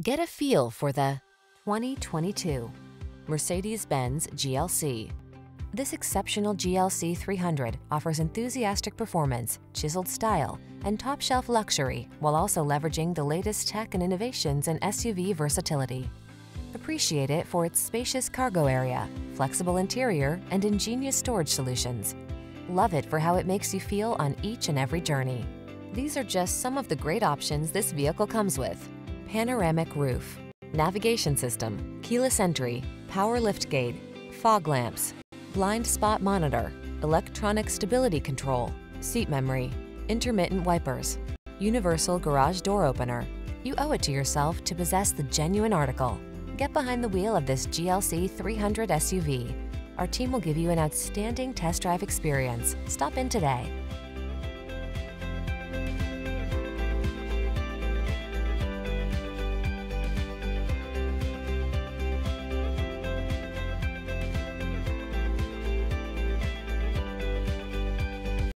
Get a feel for the 2022 Mercedes-Benz GLC. This exceptional GLC 300 offers enthusiastic performance, chiseled style, and top-shelf luxury while also leveraging the latest tech and innovations in SUV versatility. Appreciate it for its spacious cargo area, flexible interior, and ingenious storage solutions. Love it for how it makes you feel on each and every journey. These are just some of the great options this vehicle comes with. Panoramic roof, navigation system, keyless entry, power liftgate, fog lamps, blind spot monitor, electronic stability control, seat memory, intermittent wipers, universal garage door opener. You owe it to yourself to possess the genuine article. Get behind the wheel of this GLC 300 SUV. Our team will give you an outstanding test drive experience. Stop in today.